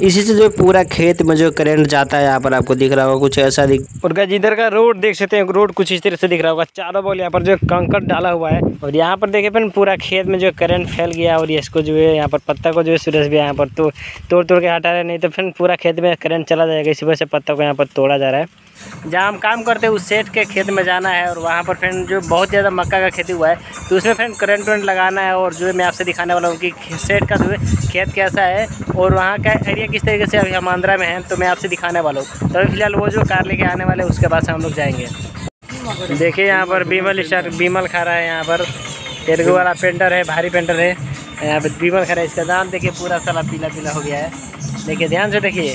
इसी से जो पूरा खेत में जो करंट जाता है, यहाँ पर आपको दिख रहा होगा, कुछ ऐसा दिख और गाइस इधर का रोड देख सकते हैं रोड कुछ इस तरह से दिख रहा होगा। चारों बॉल, यहाँ पर जो कंकड़ डाला हुआ है, और यहाँ पर देखे फिर पूरा खेत में जो करंट फैल गया और इसको जो है, यहाँ पर पत्ता को जो है, सूरज भी यहाँ पर तो तोड़ तोड़ के हटा रहे नहीं तो फिर पूरा खेत में करंट चला जाएगा, इसी वजह से पत्ता को यहाँ पर तोड़ा जा रहा है। जहाँ हम काम करते हैं, उस सेठ के खेत में जाना है, और वहाँ पर फ्रेंड जो बहुत ज़्यादा मक्का का खेती हुआ है तो उसमें फ्रेंड करंट वरेंट लगाना है, और जो है मैं आपसे दिखाने वाला हूँ कि सेठ का जो है, खेत कैसा है, और वहाँ का एरिया किस तरीके से अभी हम आंध्रा में हैं तो मैं आपसे दिखाने वाला हूँ। तो अभी फ़िलहाल वो जो कार लेके आने वाले उसके बाद से हम लोग जाएँगे। देखिए यहाँ पर बीमल स्टार बीमल खा रहा है यहाँ पर। तेलुगु वाला पेंटर है, भारी पेंटर है। यहाँ पर बीमल खा रहा है, इसका दाम देखिए पूरा सारा पीला पीला हो गया है। देखिए, ध्यान से देखिए।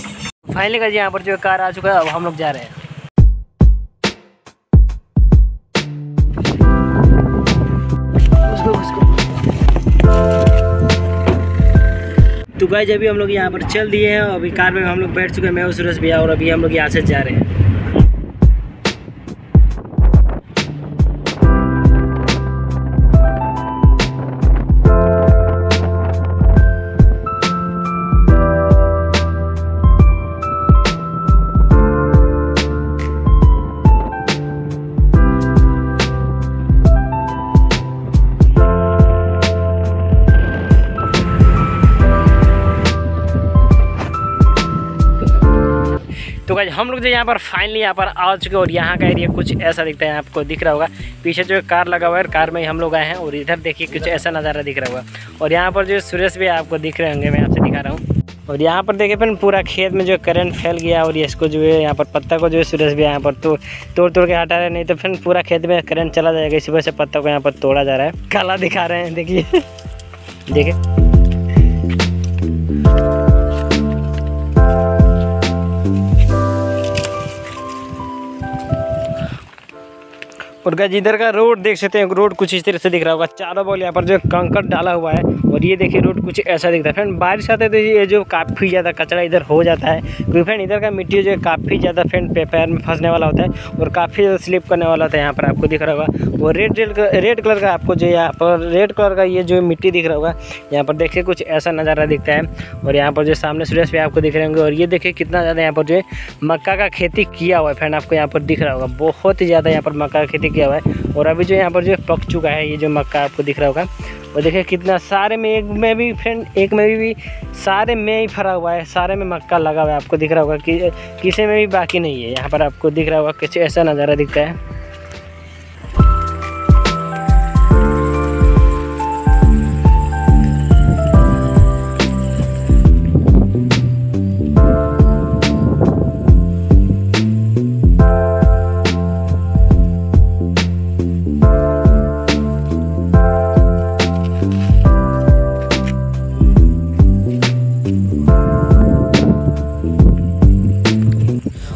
फाइनली का जी यहाँ पर जो कार आ चुका है, अब हम लोग जा रहे हैं। तो गाइज़ अभी हम लोग यहाँ पर चल दिए हैं अभी कार में हम लोग बैठ चुके हैं। मैं और सूरज भैया और अभी हम लोग यहाँ से जा रहे हैं। तो गाइज़ हम लोग जो यहाँ पर फाइनली यहाँ पर आ चुके और यहाँ का एरिया कुछ ऐसा दिखता है, आपको दिख रहा होगा। पीछे जो कार लगा हुआ है कार में हम लोग आए हैं और इधर देखिए कुछ ऐसा नज़ारा दिख रहा होगा। और यहाँ पर जो सुरेश भी आपको दिख रहे होंगे, मैं आपसे दिखा रहा हूँ। और यहाँ पर देखिए फिर पूरा खेत में जो करंट फैल गया और इसको जो है यहाँ पर पत्ता को जो है सुरेश भी यहाँ पर तो तोड़ तोड़ के हटा रहे नहीं तो फिर पूरा खेत में करंट चला जाएगा, इसी वजह से पत्ता को यहाँ पर तोड़ा जा रहा है। काला दिखा रहे हैं, देखिए। देखिए। और गाइस इधर का रोड देख सकते हैं रोड कुछ इस तरह से दिख रहा होगा। चारों बगल यहाँ पर जो कंकड़ डाला हुआ है ये देखिए रोड कुछ ऐसा दिखता है। फ्रेंड, बारिश आते तो ये जो काफ़ी ज़्यादा कचरा इधर हो जाता है। क्योंकि फ्रेंड, इधर का मिट्टी जो है काफ़ी ज़्यादा फ्रेंड पैर में फंसने वाला होता है और काफ़ी ज़्यादा स्लिप करने वाला होता है यहाँ पर आपको दिख रहा होगा। और रेड रेड रेड कलर का आपको जो यहाँ पर रेड कलर का ये जो मिट्टी दिख रहा होगा, यहाँ पर देखिए कुछ ऐसा नज़ारा दिखता है। और यहाँ पर जो सामने सूरज भी आपको दिख रहे होंगे और ये देखिए कितना ज़्यादा यहाँ पर जो है मक्का का खेती किया हुआ है। फ्रेंड, आपको यहाँ पर दिख रहा होगा, बहुत ही ज़्यादा यहाँ पर मक्का का खेती किया हुआ है। और अभी जो यहाँ पर जो पक चुका है, ये जो मक्का आपको दिख रहा होगा और देखिए कितना सारे में एक में भी फ्रेंड एक में भी, भी सारे में ही फरा हुआ है सारे में मक्का लगा हुआ है। आपको दिख रहा होगा कि किसी में भी बाकी नहीं है। यहाँ पर आपको दिख रहा होगा किसी ऐसा नज़ारा दिखता है।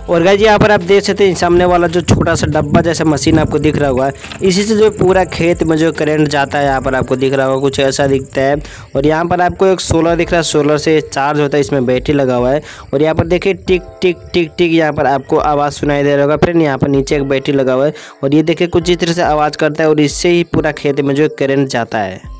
और गाइज़ यहाँ पर आप देख सकते हैं, सामने वाला जो छोटा सा डब्बा जैसा मशीन आपको दिख रहा होगा, इसी से जो पूरा खेत में जो करंट जाता है, यहाँ पर आपको दिख रहा होगा, कुछ ऐसा दिखता है। और यहाँ पर आपको एक सोलर दिख रहा है सोलर से चार्ज होता है, इसमें बैटरी लगा हुआ है। और यहाँ पर देखिए, टिक टिक टिक टिक, यहाँ पर आपको आवाज़ सुनाई दे रहा होगा। फिर यहाँ पर नीचे एक बैटरी लगा हुआ है और ये देखिए, कुछ इस तरह से आवाज़ करता है और इससे ही पूरा खेत में जो करंट जाता है।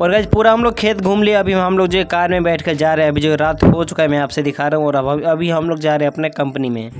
और गैस पूरा हम लोग खेत घूम लिए। अभी हम लोग जो कार में बैठ कर जा रहे हैं, अभी जो रात हो चुका है, मैं आपसे दिखा रहा हूँ। और अभी हम लोग जा रहे हैं अपने कंपनी में।